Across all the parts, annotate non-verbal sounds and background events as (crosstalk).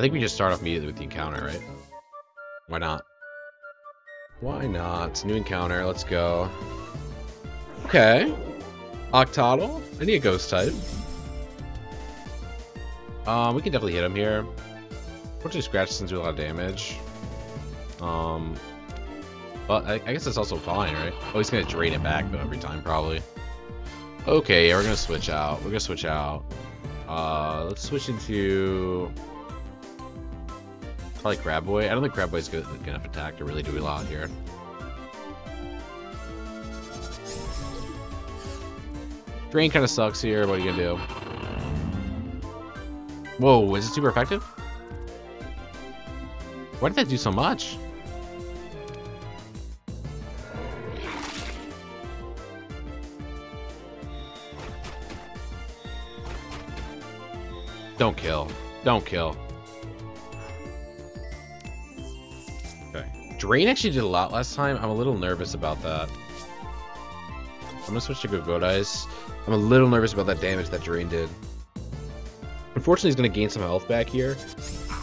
I think we just start off immediately with the encounter, right? Why not? Why not? New encounter, let's go. Okay. Octodle. I need a ghost type. Um, we can definitely hit him here. Unfortunately, Scratch doesn't do a lot of damage. Um, but I, I guess that's also fine, right? Oh, he's gonna drain it back though every time, probably. Okay, yeah, we're gonna switch out. We're gonna switch out. Uh, let's switch into probably Crabboy. I don't think Crabboy's good, good enough attack to really do a lot here. Drain kind of sucks here. What are you gonna do? Whoa, is it super effective? Why did that do so much? Don't kill. Don't kill. Drain actually did a lot last time. I'm a little nervous about that. I'm gonna switch to Gogodai's. I'm a little nervous about that damage that Drain did. Unfortunately, he's gonna gain some health back here.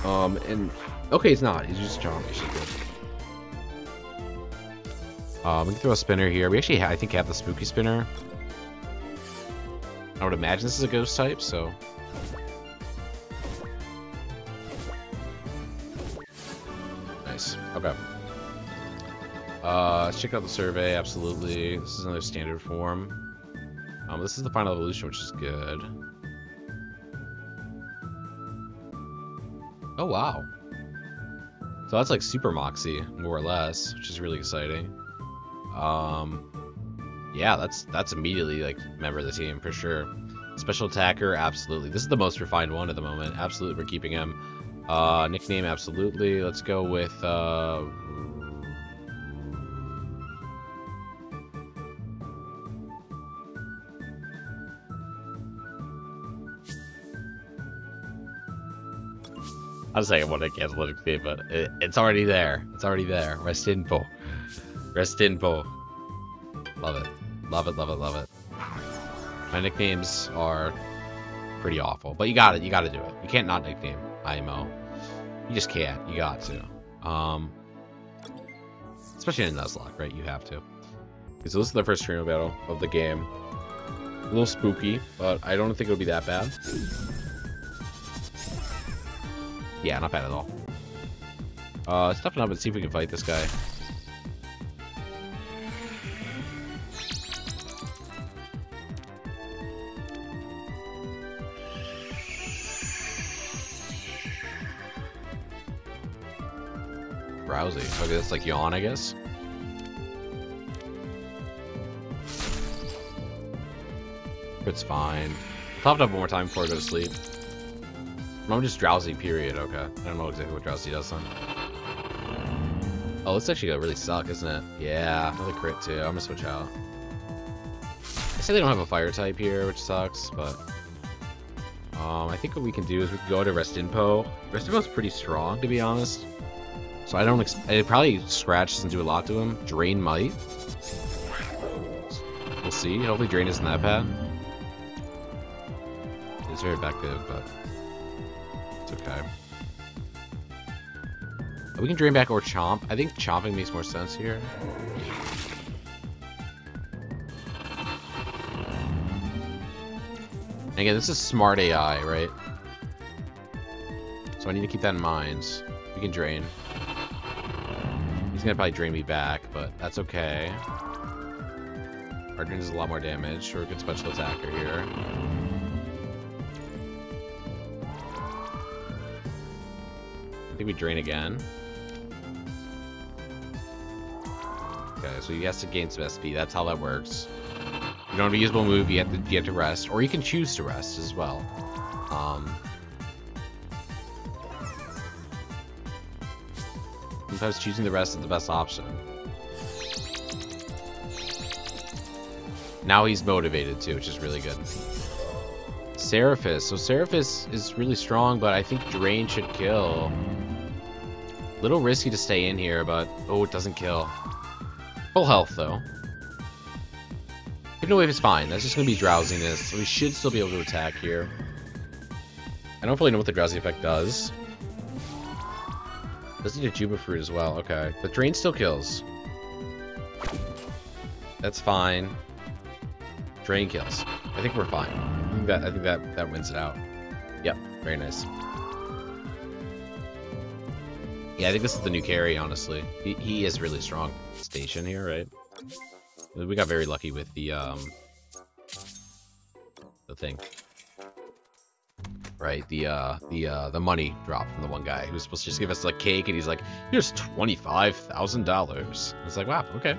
Um, and okay, he's not. He's just chomp. He's good. Um, we can throw a spinner here. We actually, I think, have the spooky spinner. I would imagine this is a ghost type, so Uh, let's check out the survey. Absolutely. This is another standard form. Um, this is the final evolution, which is good. Oh, wow. So that's like Super Moxie, more or less, which is really exciting. Um, yeah, that's that's immediately like member of the team for sure. Special attacker, absolutely. This is the most refined one at the moment. Absolutely, we're keeping him. Uh, nickname, absolutely. Let's go with, uh... I was saying I want to cancel it, but it, it's already there. It's already there. Rest in po. Rest in po. Love it. Love it, love it, love it. My nicknames are pretty awful, but you got it. You got to do it. You can't not nickname IMO. You just can't. You got to. Um, especially in Nuzlocke, right? You have to. Okay, so this is the first stream battle of the game. A little spooky, but I don't think it'll be that bad. Yeah, not bad at all. Uh, let's toughen up and see if we can fight this guy. Rousey. Okay, that's like yawn, I guess. It's fine. I'll top it up one more time before I go to sleep. I'm just drowsy, period. Okay. I don't know exactly what drowsy does then. Oh, this actually gonna really suck, isn't it? Yeah, another crit too. I'm gonna switch out. I say they don't have a fire type here, which sucks, but... Um, I think what we can do is we can go to Restinpo. Restinpo's pretty strong, to be honest. So I don't ex it probably Scratch doesn't do a lot to him. Drain might. We'll see. Hopefully Drain isn't that bad. It's very effective, but We can Drain back or Chomp. I think Chomping makes more sense here. again, this is smart AI, right? So I need to keep that in mind. We can Drain. He's gonna probably drain me back, but that's okay. Arjun does a lot more damage. We're a good special attacker here. I think we drain again. So he has to gain some SP. That's how that works. You don't have a usable move, you have to get to rest, or you can choose to rest as well. Um, Sometimes choosing the rest is the best option. Now he's motivated too, which is really good. Seraphis. So Seraphis is really strong, but I think Drain should kill. Little risky to stay in here, but oh, it doesn't kill. Full health though. Hypno is fine. That's just gonna be drowsiness. So we should still be able to attack here. I don't really know what the drowsy effect does. Let's need a Juba Fruit as well. Okay. But Drain still kills. That's fine. Drain kills. I think we're fine. I think that, I think that, that wins it out. Yep. Very nice. Yeah, I think this is the new carry, honestly. He, he is really strong. Station here, right? We got very lucky with the, um... The thing. Right, the, uh, the, uh, the money drop from the one guy who was supposed to just give us, like, cake, and he's like, here's $25,000. It's like, wow, okay.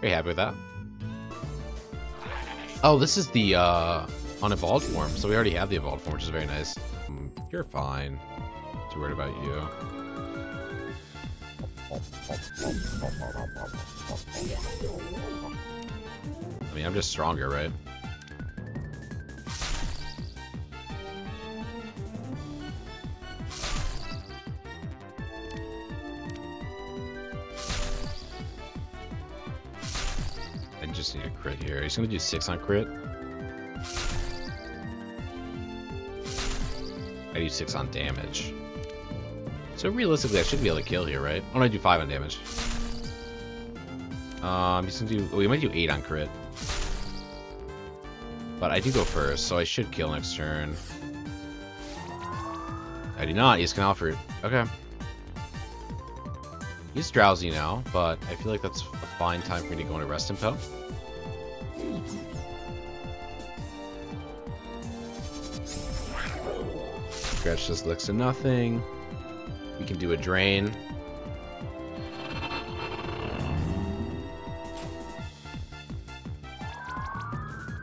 Very happy with that. Oh, this is the, uh, unevolved form, so we already have the evolved form, which is very nice. Um, you're fine. Too worried about you. I mean, I'm just stronger, right? I just need a crit here. He's gonna do six on crit. I do six on damage. So realistically, I should be able to kill here, right? I'm gonna do five on damage. Um, he's gonna do. Oh, we might do eight on crit. But I do go first, so I should kill next turn. I do not. He's Fruit. Okay. He's drowsy now, but I feel like that's a fine time for me to go into Restinpo. Scratch just looks to nothing. We can do a drain.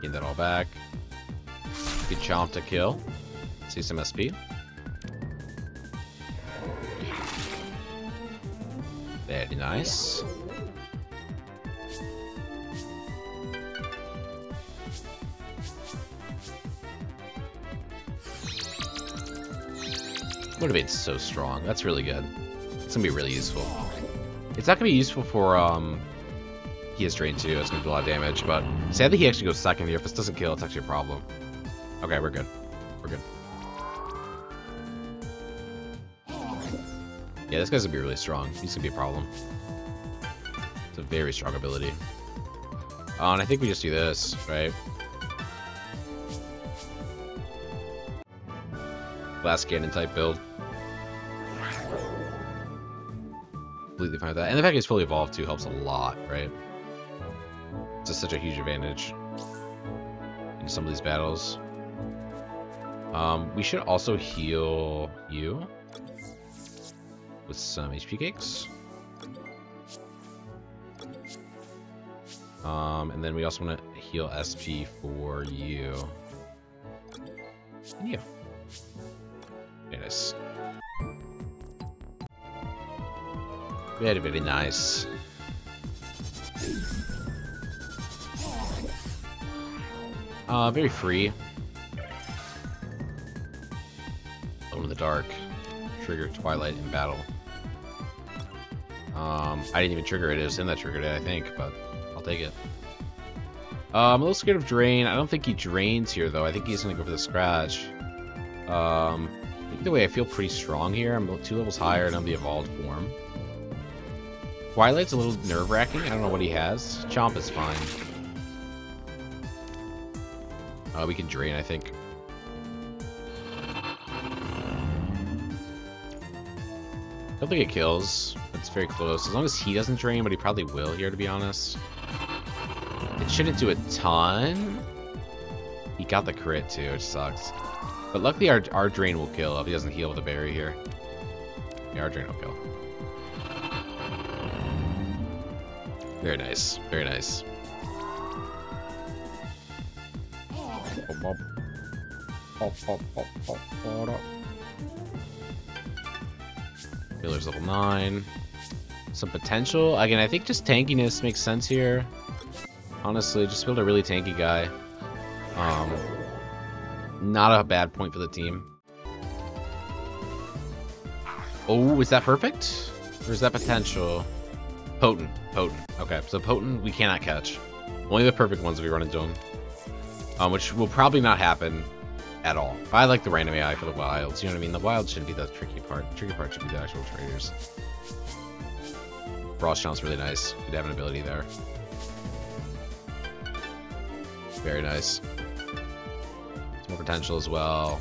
Gain that all back. Good chomp to kill. See some SP. Very nice. Motivate's so strong. That's really good. It's gonna be really useful. It's not gonna be useful for, um... He has Drain too, it's gonna do a lot of damage, but... Sadly, he actually goes second here. If this doesn't kill, it's actually a problem. Okay, we're good. We're good. Yeah, this guy's gonna be really strong. He's gonna be a problem. It's a very strong ability. Uh, and I think we just do this, right? Glass cannon type build. Completely fine with that. And the fact he's fully evolved too helps a lot, right? It's just such a huge advantage in some of these battles. Um, we should also heal you with some HP cakes. Um, and then we also want to heal SP for you. And you. Very nice. Very, very nice. Uh, very free. Glow in the dark. Trigger Twilight in battle. Um, I didn't even trigger it. It was in that triggered it, I think, but I'll take it. Uh, I'm a little scared of Drain. I don't think he drains here, though. I think he's going to go for the Scratch. Um, either way, I feel pretty strong here. I'm two levels higher and I'm the Evolved form. Twilight's a little nerve-wracking. I don't know what he has. Chomp is fine. Uh, we can Drain, I think. I don't think it kills. It's very close. As long as he doesn't drain, but he probably will here, to be honest. It shouldn't do a ton. He got the crit, too, which sucks. But luckily, our, our drain will kill if he doesn't heal with a berry here. Yeah, our drain will kill. Very nice. Very nice. Healer's level 9. Some potential. Again, I think just tankiness makes sense here. Honestly, just build a really tanky guy. Um, not a bad point for the team. Oh, is that perfect? Or is that potential? Potent. Potent. Okay, so potent we cannot catch. Only the perfect ones if we run into them. Um, which will probably not happen at all. I like the random AI for the wilds. You know what I mean? The wilds shouldn't be the tricky part. The tricky part should be the actual traders. Frost Chomp's really nice. Could have an ability there. Very nice. Some more potential as well.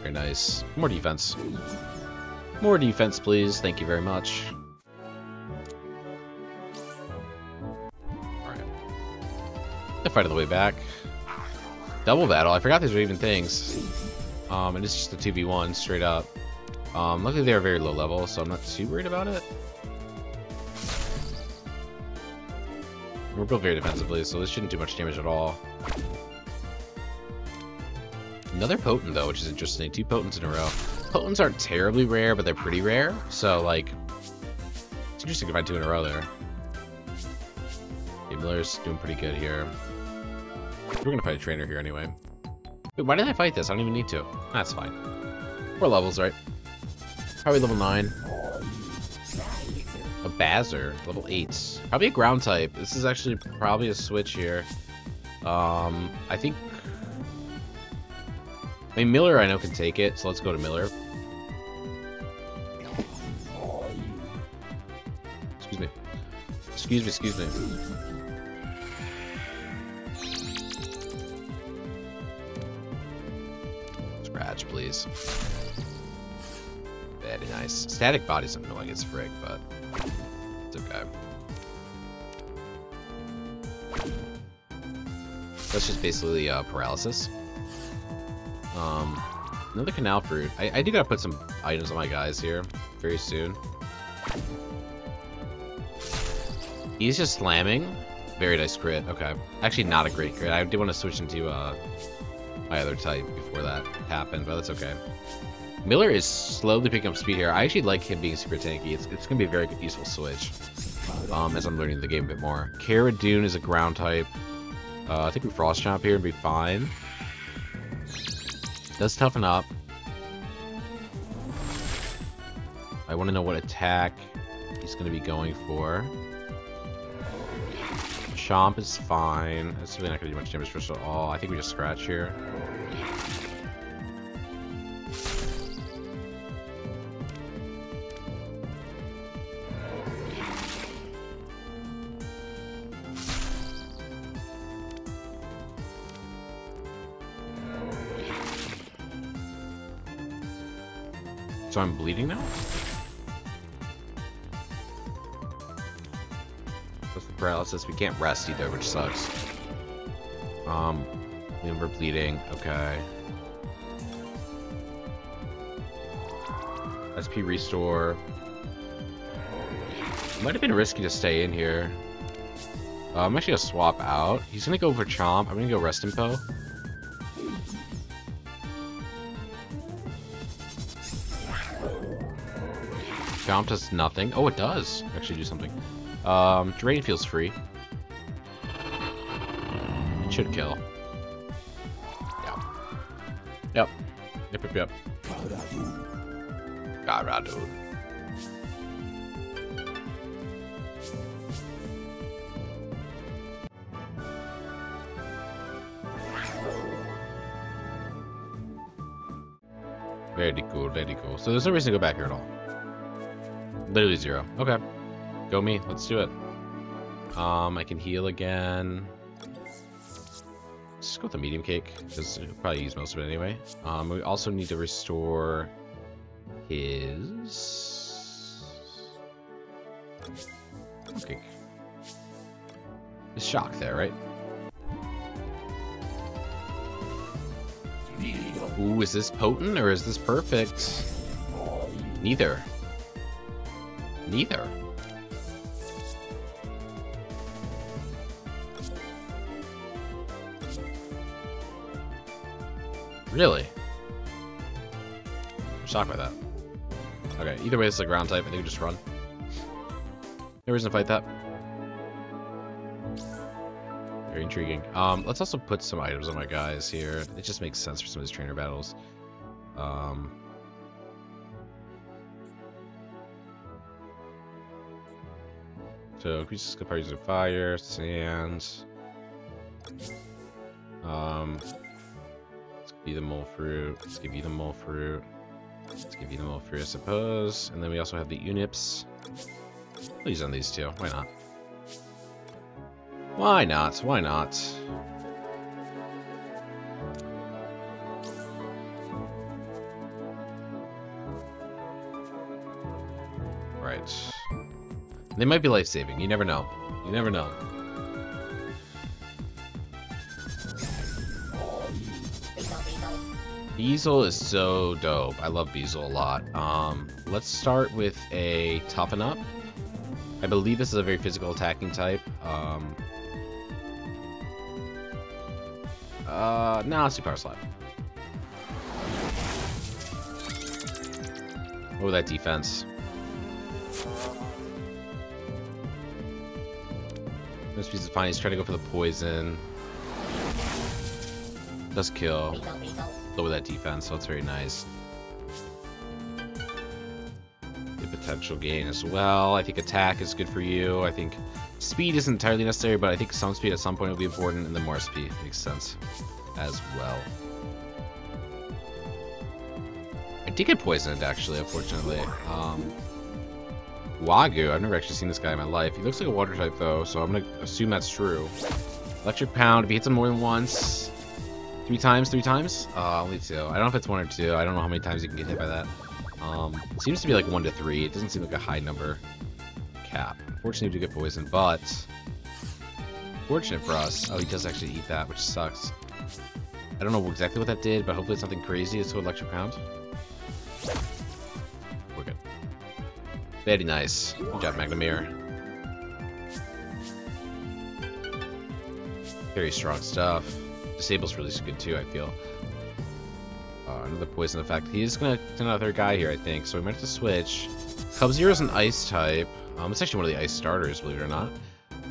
Very nice. More defense. More defense, please. Thank you very much. The fight on the way back. Double battle. I forgot these were even things. Um, and it's just a 2v1 straight up. Um, luckily they are very low level, so I'm not too worried about it. We're built very defensively, so this shouldn't do much damage at all. Another potent though, which is interesting. Two potents in a row. Potents aren't terribly rare, but they're pretty rare. So like, it's interesting to find two in a row there. Miller's doing pretty good here. We're gonna fight a trainer here anyway. Wait, why did I fight this? I don't even need to. That's fine. Four levels, right? Probably level 9. A Bazzer, level 8. Probably a ground type. This is actually probably a switch here. Um, I think... I mean, Miller I know can take it, so let's go to Miller. Excuse me. Excuse me, excuse me. Please. Very nice. Static body's annoying as frick, but it's okay. That's just basically uh, paralysis. Um, another canal fruit. I, I do gotta put some items on my guys here very soon. He's just slamming. Very nice crit. Okay. Actually, not a great crit. I did want to switch into uh, my other type before that happened, but that's okay. Miller is slowly picking up speed here. I actually like him being super tanky. It's, it's going to be a very good, useful switch um, as I'm learning the game a bit more. Cara Dune is a ground type. Uh, I think we Frost Chomp here and be fine. Does toughen up. I want to know what attack he's going to be going for. Chomp is fine. It's really not going to do much damage for us at all. I think we just scratch here. I'm bleeding now? With the paralysis, we can't rest either, which sucks. Um, we're bleeding. Okay. SP restore. Might have been risky to stay in here. Uh, I'm actually gonna swap out. He's gonna go for Chomp. I'm gonna go Restinpo. Chomp does nothing. Oh, it does actually do something. Um, Drain feels free. It should kill. Yep. Yep. Yep, yep, yep. Garadun. Very cool, very cool. So there's no reason to go back here at all. Literally zero. Okay. Go me. Let's do it. Um, I can heal again. Let's go with the medium cake, because we'll probably use most of it anyway. Um, we also need to restore his... Okay. His shock there, right? Ooh, is this potent or is this perfect? Neither. Neither. Really? I'm shocked by that. Okay, either way, it's a ground type. I think we just run. No reason to fight that. Very intriguing. Um, let's also put some items on my guys here. It just makes sense for some of these trainer battles. Um, So increases capacity of fire, sand. Um, let's give you the mole fruit. Let's give you the mole fruit. Let's give you the mole fruit, I suppose. And then we also have the unips. I'll use on these two. Why not? Why not? Why not? They might be life-saving. You never know. You never know. Beezle is so dope. I love Beezle a lot. Um, let's start with a Toughen Up. I believe this is a very physical attacking type. Um, uh, nah, let's do Power Slap. Oh, that defense. This piece is fine. He's trying to go for the poison. Does kill. Lower that defense, so it's very nice. Good potential gain as well. I think attack is good for you. I think speed isn't entirely necessary, but I think some speed at some point will be important, and then more speed makes sense as well. I did get poisoned, actually, unfortunately. Um, Wagyu, I've never actually seen this guy in my life. He looks like a water type, though, so I'm going to assume that's true. Electric Pound, if he hits him more than once, Three times, three times? Uh, only two. I don't know if it's one or two. I don't know how many times you can get hit by that. Um, seems to be like one to three. It doesn't seem like a high number cap. Unfortunately, we do get poisoned, but fortunate for us. Oh, he does actually eat that, which sucks. I don't know exactly what that did, but hopefully it's something crazy. It's to electric pound. Very nice. Good job, Magnamir. Very strong stuff. Disable's really good too, I feel. Uh, another poison effect. He's gonna another guy here, I think. So we might have to switch. Cubzero is an ice type. Um, it's actually one of the ice starters, believe it or not.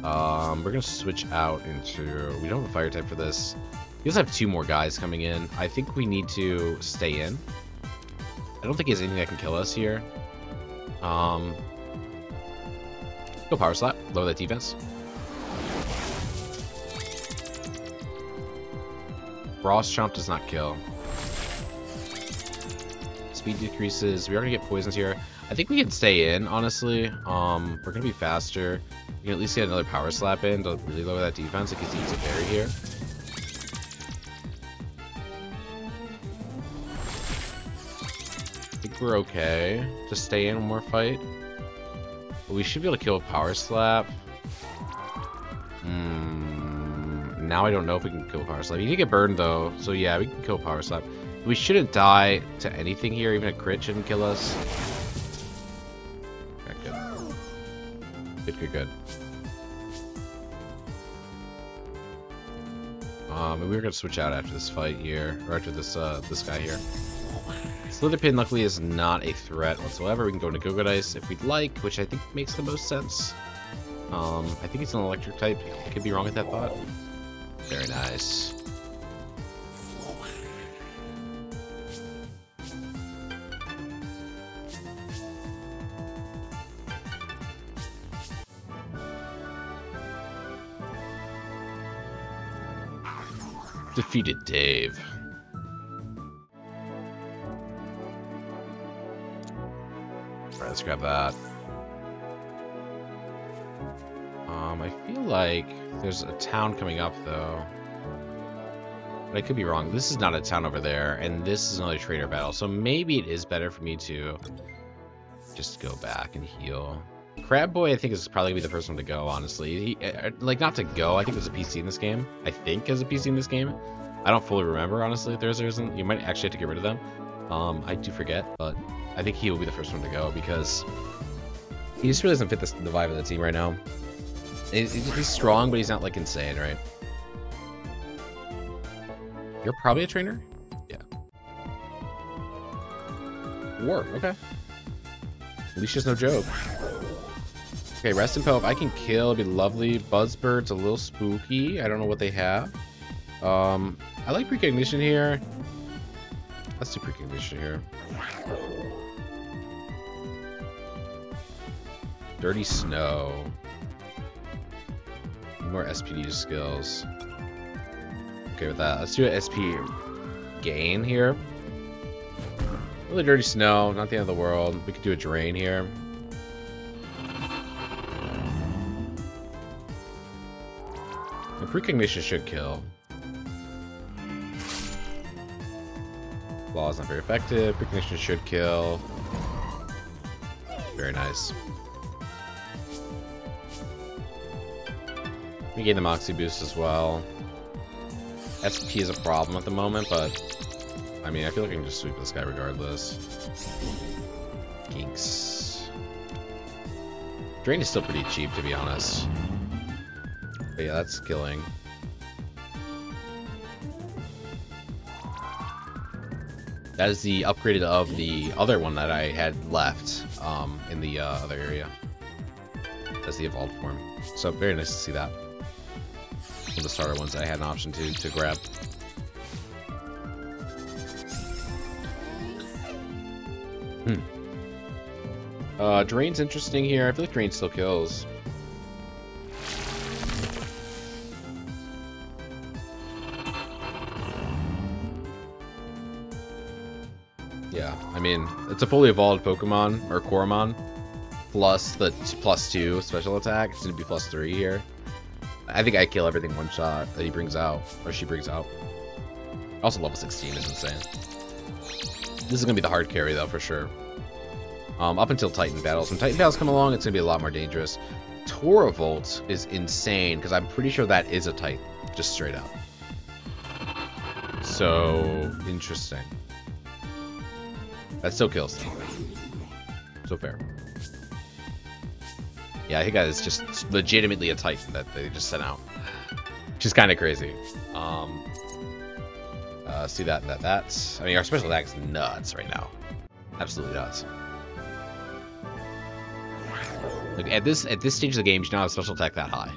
Um, we're gonna switch out into. We don't have a fire type for this. He does have two more guys coming in. I think we need to stay in. I don't think he has anything that can kill us here. Um, go power slap. Lower that defense. Frost Chomp does not kill. Speed decreases. We are gonna get poisons here. I think we can stay in, honestly. Um, we're to be faster. We can at least get another Power Slap in to really lower that defense in case he eats a berry here. Think we're okay to stay in one more fight. But we should be able to kill a Power Slap. now I don't know if we can kill Power Slap. You can get burned, though, so yeah, we can kill Power Slap. We shouldn't die to anything here. Even a crit shouldn't kill us. Okay, good. Good, good, good. Um, and we are gonna switch out after this fight here, or after this uh, this guy here. Slitherpin, luckily, is not a threat whatsoever. We can go into Gogodyce if we'd like, which I think makes the most sense. Um, I think it's an electric type. Could be wrong with that thought. Very nice. Defeated Dave. Let's grab that. Um, I feel like there's a town coming up, though. But I could be wrong. This is not a town over there, and this is another trainer battle. So maybe it is better for me to just go back and heal. Crab Boy, I think, is probably going to be the first one to go, honestly. He, uh, like, not to go. I think there's a PC in this game. I think there's a PC in this game. I don't fully remember, honestly, if there's or isn't. You might actually have to get rid of them. Um, I do forget, but I think he will be the first one to go because he just really doesn't fit the vibe of the team right now. He's strong, but he's not like insane, right? You're probably a trainer? Yeah. War, okay. Alicia's no joke. Okay, rest in If I can kill, it'd be lovely. Buzzbird's a little spooky. I don't know what they have. Um, I like precognition here. Let's do precognition here. Dirty Snow more SPD skills. Okay with that. Let's do an SP gain here. Really dirty snow, not the end of the world. We could do a drain here. The precognition should kill. Law is not very effective. Precognition should kill. Very nice. We gain the Moxie boost as well. SP is a problem at the moment, but I mean, I feel like I can just sweep this guy regardless. Ginks. Drain is still pretty cheap, to be honest. But yeah, that's killing. That is the upgraded of the other one that I had left um, in the uh, other area. That's the evolved form. So very nice to see that. One of the starter ones I had an option to, to grab. Hmm. Uh, Drain's interesting here. I feel like Drain still kills. Mean, it's a fully evolved Pokemon, or Coromon, plus the plus two special attack. It's gonna be plus three here. I think I kill everything one shot that he brings out, or she brings out. Also, level 16 is insane. This is gonna be the hard carry though, for sure. Um, up until Titan battles. When Titan battles come along, it's gonna be a lot more dangerous. Toravolt is insane because I'm pretty sure that is a Titan, just straight up. So interesting. That still kills. So fair. Yeah, I think that is just legitimately a Titan that they just sent out. Which is kind of crazy. Um, uh, see that, that, that's... I mean, our special attack is nuts right now. Absolutely nuts. Like, at this at this stage of the game, you don't have a special attack that high.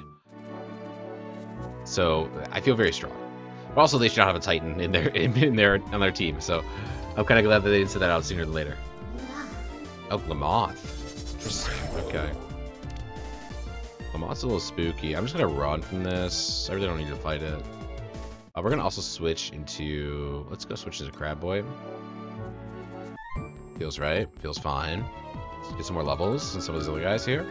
So, I feel very strong. But also, they should not have a Titan in their, in, (laughs) in their, on their team, so... I'm kind of glad that they didn't send that out sooner than later. Oh, Lamoth. Okay. Lamoth's a little spooky. I'm just to run from this. I really don't need to fight it. Uh, we're to also switch into... Let's go switch to Crab Boy. Feels right. Feels fine. Let's get some more levels and some of these other guys here.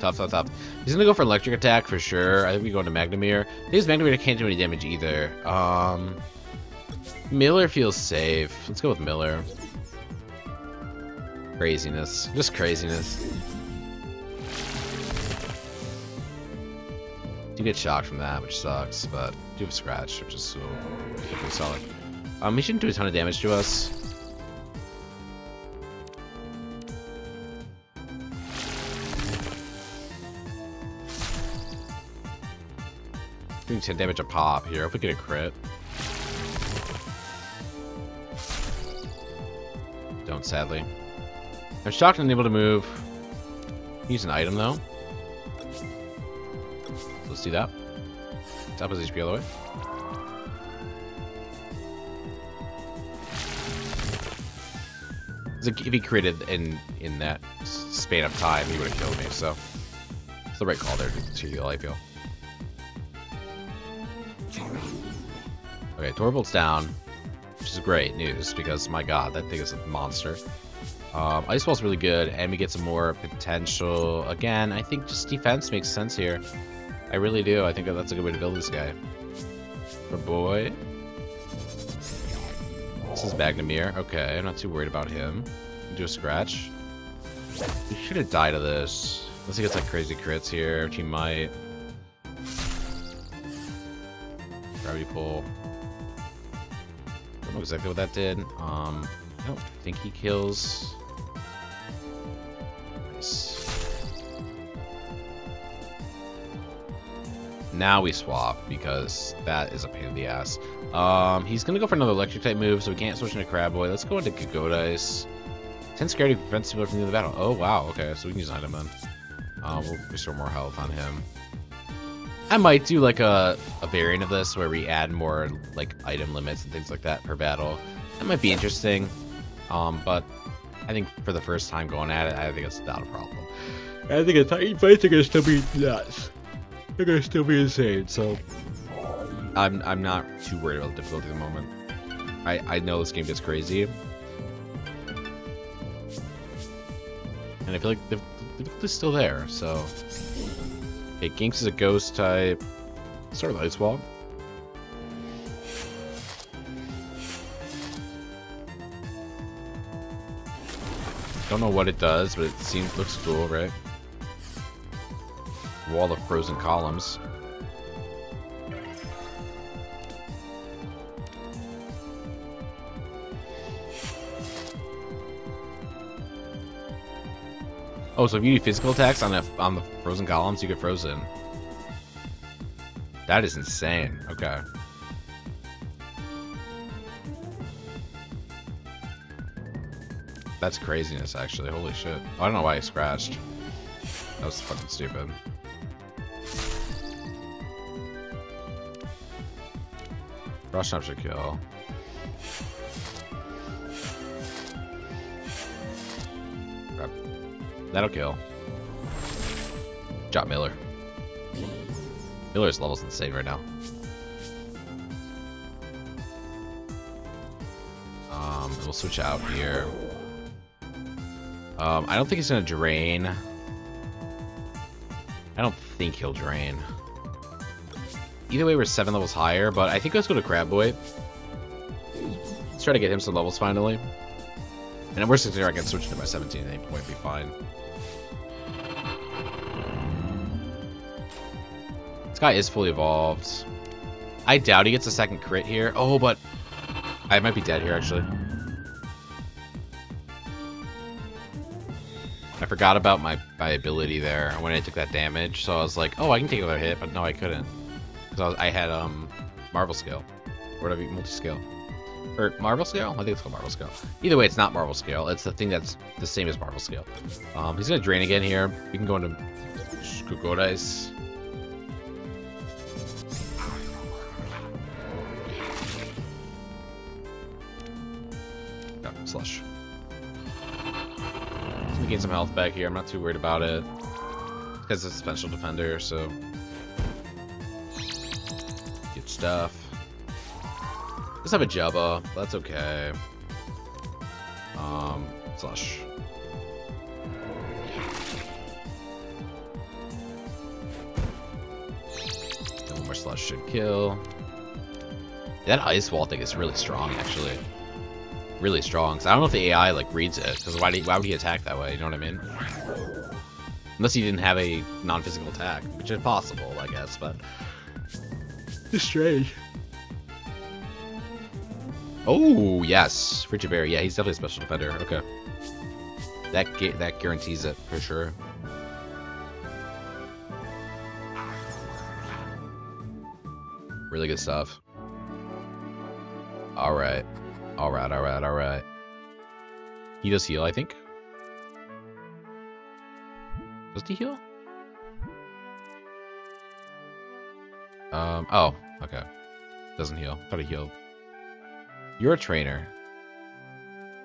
Tough, tough, tough. He's gonna go for electric attack for sure. I think we go into Magnamir. This Magnamir can't do any damage either. Um, Miller feels safe. Let's go with Miller. Craziness. Just craziness. Do get shocked from that, which sucks, but do have a scratch, which is so solid. Um, he shouldn't do a ton of damage to us. Doing 10 damage a pop here. If we get a crit. Don't, sadly. I'm shocked and unable to move. Use an item, though. Let's do that. Top his HP all the way. If he critted in in that span of time, he would have killed me. So it's the right call there to heal. I feel. Okay, Torvalt's down, which is great news because, my god, that thing is a monster. Um, Ice Wall's really good, and we get some more potential. Again, I think just defense makes sense here. I really do. I think that's a good way to build this guy. For boy. This is Magnamir. Okay, I'm not too worried about him. Do a scratch. We should have died of this. Unless he gets like crazy crits here, which he might. Gravity pull. Don't know exactly what that did. Um, I don't think he kills. Nice. Now we swap because that is a pain in the ass. Um, he's gonna go for another electric type move, so we can't switch into Crab Boy. Let's go into Gigodice. 10 Scaredy prevents people from the battle. Oh wow, okay, so we can use an item then. Uh, we'll restore more health on him. I might do like a, a variant of this where we add more like item limits and things like that per battle. That might be interesting. Um, but I think for the first time going at it, I think it's not a problem. I think a Titan fights are gonna still be nuts. They're gonna still be insane, so I'm I'm not too worried about the difficulty at the moment. I I know this game gets crazy, and I feel like the, the difficulty's still there. So, okay, Ginks is a ghost type. Ice Wall. Don't know what it does, but it seems looks cool, right? Wall of frozen columns. Oh, so if you do physical attacks on the on the frozen columns, you get frozen. That is insane. Okay. That's craziness, actually. Holy shit. I don't know why I scratched. That was fucking stupid. Rush up should kill. That'll kill. Drop Miller. Miller's level's insane right now. Um, we'll switch out here. Um, I don't think he's gonna drain. I don't think he'll drain. Either way, we're seven levels higher, but I think let's go to Crab Boy. Let's try to get him some levels finally. And case scenario, I can switch to my 17 at point, be fine. This guy is fully evolved. I doubt he gets a second crit here. Oh, but I might be dead here, actually. I forgot about my, my ability there when I took that damage, so I was like, oh, I can take another hit, but no, I couldn't. Because I, I, had um Marvel. Or whatever, multi-scale. Or Marvel Scale? I think it's called Marvel Scale. Either way, it's not Marvel Scale. It's the thing that's the same as Marvel Scale. Um, he's to Drain again here. We can go into Skogodais. Yeah, slush. Let me gain some health back here. I'm not too worried about it. Because it's a special defender, so good stuff. Let's have a Jabba. That's okay. Um, slush. And one more slush should kill. That ice wall thing is really strong, actually. Really strong. Cause I don't know if the AI like reads it. Because why, why would he attack that way? You know what I mean? Unless he didn't have a non-physical attack, which is possible, I guess. But it's strange. Oh, yes. Frigidaire. Yeah, he's definitely a special defender. Okay. That that guarantees it, for sure. Really good stuff. Alright. Alright, alright, alright. He does heal, I think. Does he heal? Um, oh, okay. Doesn't heal. Thought he healed. You're a trainer.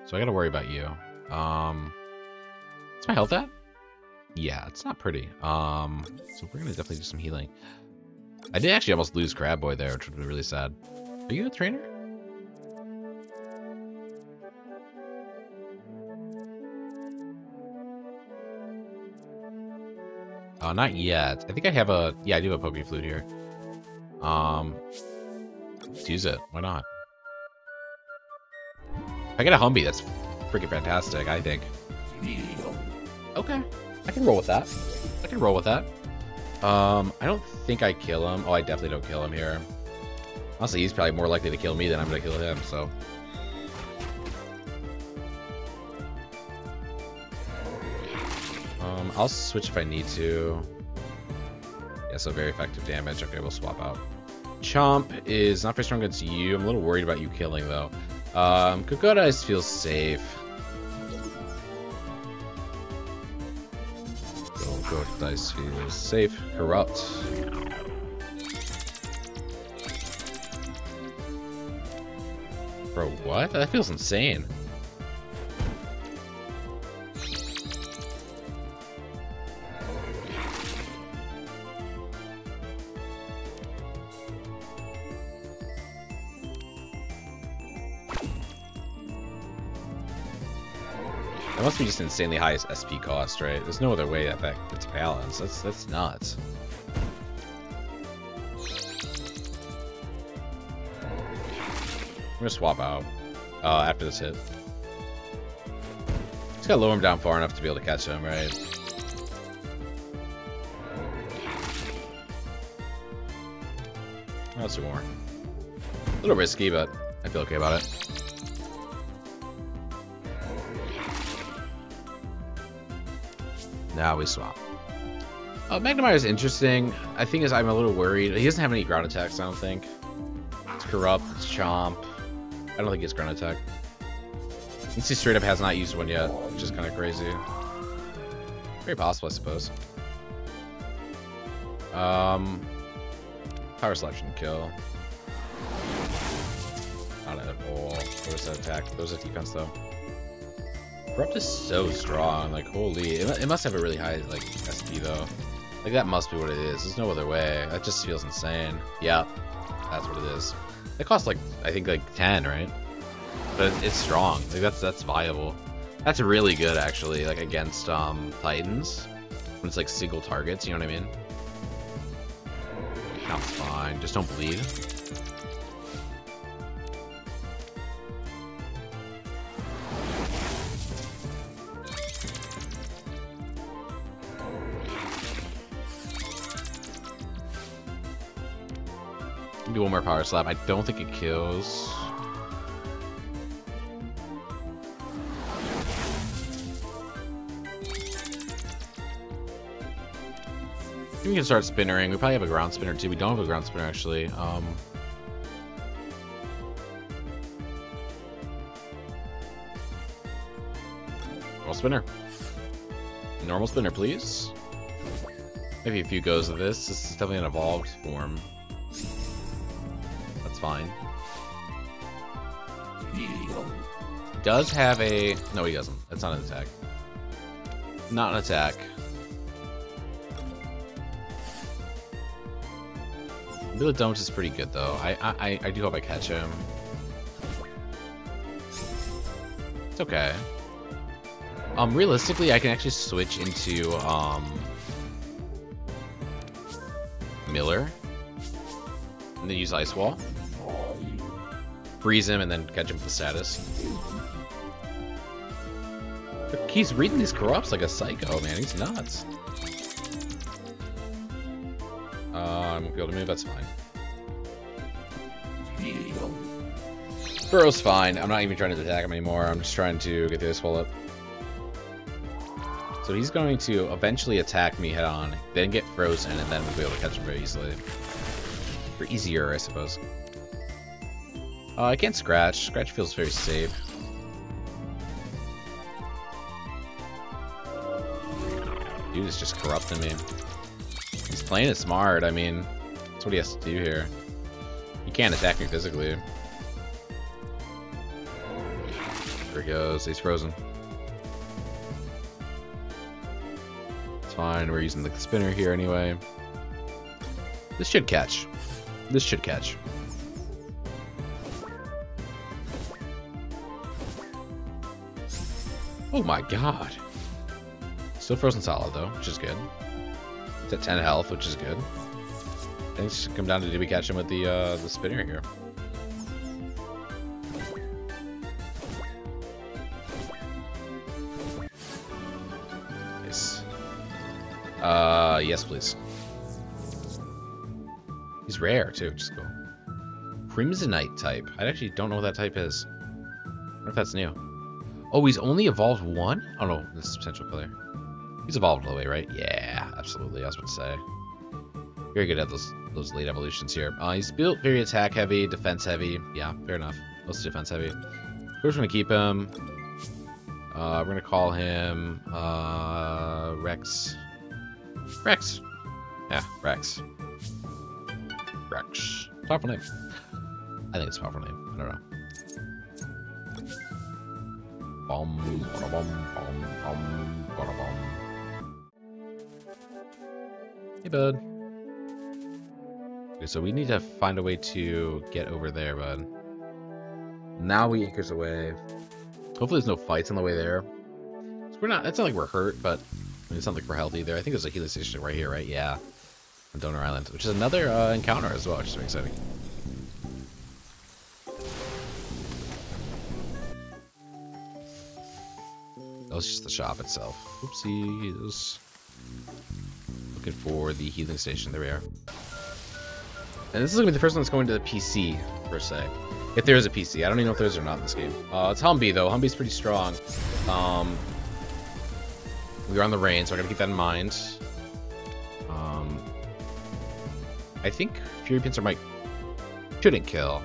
So I gotta worry about you. Um, what's my health at? Yeah, it's not pretty. Um, so we're gonna definitely do some healing. I did actually almost lose Crab Boy there, which would be really sad. Are you a trainer? Uh, not yet. I think I have a... Yeah, I do have a Poke Flute here. Um, let's use it. Why not? If I get a Humbee, that's freaking fantastic, I think. Okay. I can roll with that. I can roll with that. Um, I don't think I kill him. Oh, I definitely don't kill him here. Honestly, he's probably more likely to kill me than I'm going to kill him, so... Um, I'll switch if I need to. Yeah, so very effective damage. Okay, we'll swap out. Chomp is not very strong against you. I'm a little worried about you killing, though. Um, Kokodais feels safe. Kokodais feels safe. Corrupt. Bro, what? That feels insane. Must be just insanely high SP cost, right? There's no other way that, that it's balanced. That's that's nuts. I'm gonna swap out uh, after this hit. Just gotta lower him down far enough to be able to catch him, right? Let's do more. A little risky, but I feel okay about it. Now we swap. Uh, Magnemite is interesting. I think is I'm a little worried. He doesn't have any ground attacks, I don't think. It's Corrupt, it's Chomp. I don't think it's ground attack. See straight up has not used one yet, which is kind of crazy. Very possible, I suppose. Um, power selection kill. Not at all. There was an attack. There was a defense though. Corrupt is so strong. Like holy, it, it must have a really high like SP though. Like that must be what it is. There's no other way. That just feels insane. Yeah, that's what it is. It costs like I think like 10, right? But it's strong. Like that's that's viable. That's really good actually. Like against um Titans when it's like single targets. You know what I mean? Counts fine. Just don't bleed. More power slap. I don't think it kills. We can start spinnering. We probably have a ground spinner too. We don't have a ground spinner actually. Um, normal spinner. Normal spinner, please. Maybe a few goes of this. This is definitely an evolved form. Fine. Does have a... No, he doesn't. That's not an attack. Not an attack. Domes is pretty good though. I, I I do hope I catch him. It's okay. Um, realistically, I can actually switch into um Miller, and then use Ice Wall, freeze him, and then catch him with the status. He's reading these corrupts like a psycho, man. He's nuts. Uh, I won't be able to move, that's fine. Burrow's fine. I'm not even trying to attack him anymore. I'm just trying to get the ice wall up. So he's going to eventually attack me head on, then get frozen, and then we'll be able to catch him very easily. Or easier, I suppose. Uh, I can't scratch. Scratch feels very safe. Dude is just corrupting me. He's playing it smart. I mean, that's what he has to do here. He can't attack me physically. There he goes. He's frozen. It's fine. We're using the spinner here anyway. This should catch. This should catch. Oh my god. Still frozen solid though, which is good. It's at 10 health, which is good. Things come down to did we catch him with the uh, the spinner here? Nice. Uh, yes, please. He's rare too, is cool. Crimsonite type. I actually don't know what that type is. I wonder if that's new. Oh, he's only evolved one? Oh no, this is potential color. He's evolved all the way, right? Yeah, absolutely. I was about to say. Very good at those those late evolutions here. Uh, he's built very attack heavy, defense heavy. Yeah, fair enough. Mostly defense heavy. We're just gonna keep him. Uh, we're gonna call him uh, Rex. Rex. Yeah, Rex. Rex. Powerful name. I think it's a powerful name. I don't know. Bum, bum, bum, bum, bum, bum. Hey, bud. Okay, so we need to find a way to get over there, bud. Now we anchors away. Hopefully there's no fights on the way there. we're not, it's not like we're hurt, but I mean, it's not like we're healthy there. I think there's a healing station right here, right? Yeah. On Donor Island, which is another uh, encounter as well, which is very exciting. That was just the shop itself. Oopsies. Looking for the healing station. There we are. And this is going to be the first one that's going to the PC, per se. If there is a PC. I don't even know if there is or not in this game. Uh, it's Humbee, though. Humbee's pretty strong. Um, we are on the rain, so I gotta keep that in mind. Um, I think Fury Pinsir might... Shouldn't kill.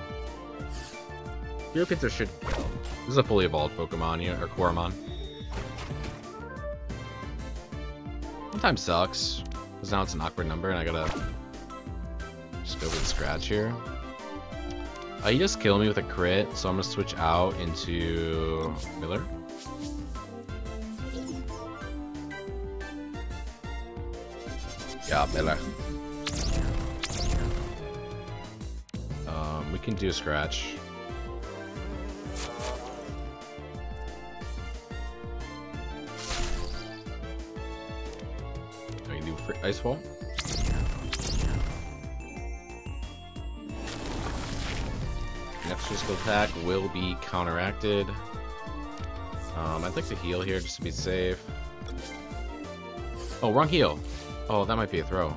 Fury Pinsir should kill. This is a fully evolved Pokemon, or Coromon. Sometimes sucks, because now it's an awkward number and I gotta just go with scratch here. Uh, he just killed me with a crit, so I'm gonna switch out into Miller. Yeah, Miller. Um, we can do a scratch. Ice Wall. Next physical attack will be counteracted. Um, I'd like to heal here just to be safe. Oh, wrong heal. Oh, that might be a throw.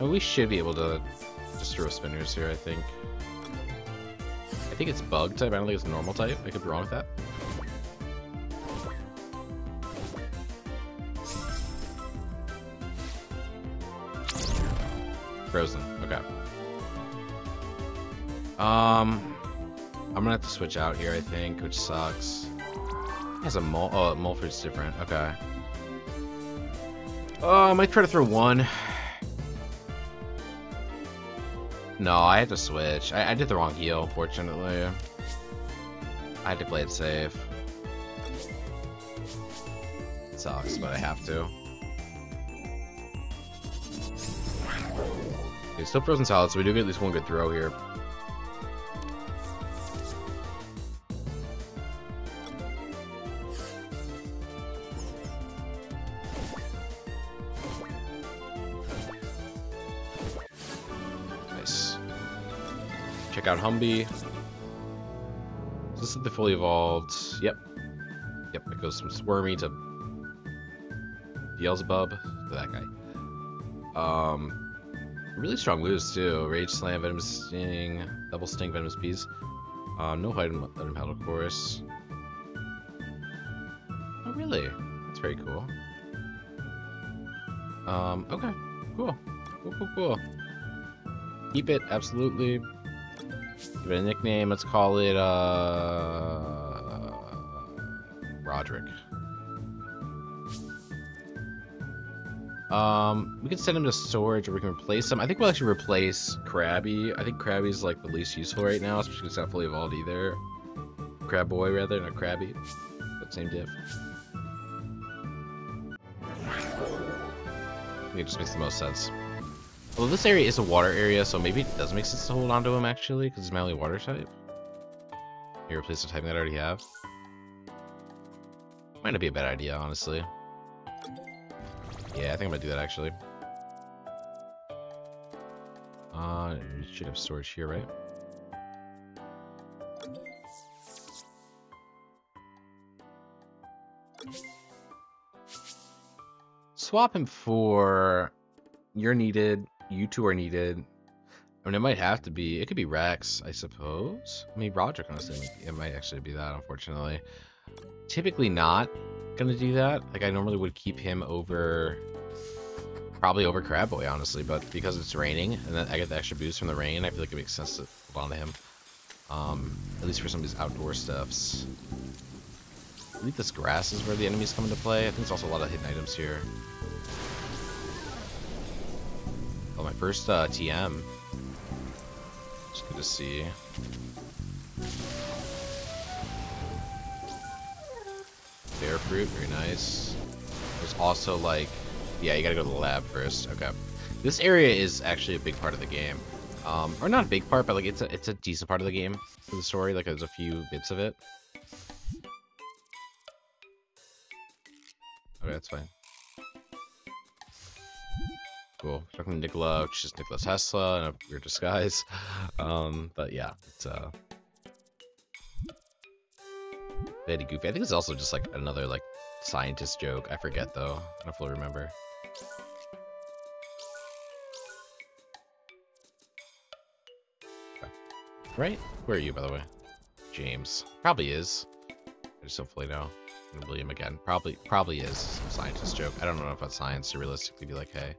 We should be able to just throw spinners here, I think. I think it's bug type, I don't think it's normal type. I could be wrong with that. Frozen. Okay. Um, I'm gonna have to switch out here, I think, which sucks. He has a mole. Oh, Molford's different. Okay. Oh, I might try to throw one. No, I had to switch. I, I did the wrong heal, fortunately. I had to play it safe. It sucks, but I have to. Okay, still frozen solid, so we do get at least one good throw here. Check out Humbee. This is the fully evolved. Yep. Yep, it goes from Squirmy to Beelzebub to that guy. Um, Really strong moves too. Rage Slam, Venom Sting, Double Sting, Venomous Bees. Uh, no item, item held, of course. Oh, really? That's very cool. Um, okay. Cool. Cool, cool, cool. Keep it, absolutely. Give it a nickname. Let's call it, uh... Roderick. Um, we can send him to storage or we can replace him. I think we'll actually replace Krabby. I think Krabby's like the least useful right now, especially because it's not fully evolved either. Crab Boy rather, not Krabby. But same diff. It just makes the most sense. Although this area is a water area, so maybe it does make sense to hold on to him actually, because it's my only water type. You replace the typing that I already have. Might not be a bad idea, honestly. Yeah, I think I'm gonna do that actually. Uh, should have storage here, right? Swap him for you're needed, you two are needed. I mean, it might have to be, it could be Rex, I suppose. I mean, Roderick, honestly, it might actually be that, unfortunately. Typically not gonna do that. Like I normally would keep him over probably over Crabboy, honestly, but because it's raining and then I get the extra boost from the rain, I feel like it makes sense to hold on to him. Um, at least for some of these outdoor stuffs. I believe this grass is where the enemies come into play. I think there's also a lot of hidden items here. Oh, my first uh, TM. It's good to see. Bear fruit, very nice. There's also like, yeah, you gotta go to the lab first. Okay. This area is actually a big part of the game. Um, or not a big part, but like it's a it's a decent part of the game for the story. Like there's a few bits of it. Okay, that's fine. Cool. Talking to Nikola, which is Nikola Tesla in a weird disguise. Um, but yeah, it's uh very goofy. I think it's also just like another like scientist joke. I forget though. I don't fully remember. Right? Where are you, by the way? James. Probably is. I just don't fully know. Him again. Probably, probably is some scientist joke. I don't know if that's science to realistically be like, hey.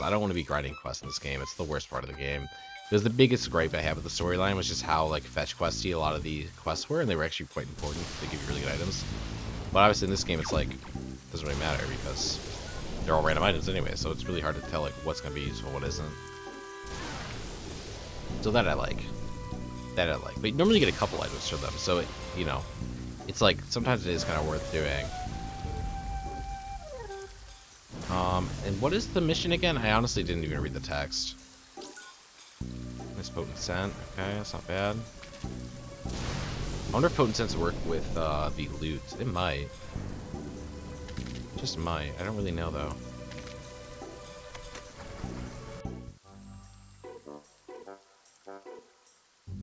I don't want to be grinding quests in this game. It's the worst part of the game. Because the biggest gripe I have with the storyline was just how like fetch questy a lot of the quests were, and they were actually quite important. They give you really good items. But obviously in this game, it's like it doesn't really matter because they're all random items anyway. So it's really hard to tell like what's gonna be useful, what isn't. So that I like. That I like. But you normally get a couple items for them, so it, you know, it's like sometimes it is kind of worth doing. Um, and what is the mission again? I honestly didn't even read the text. Miss Potent Scent. Okay, that's not bad. I wonder if Potent Scents work with uh, the loot. It might. Just might. I don't really know though.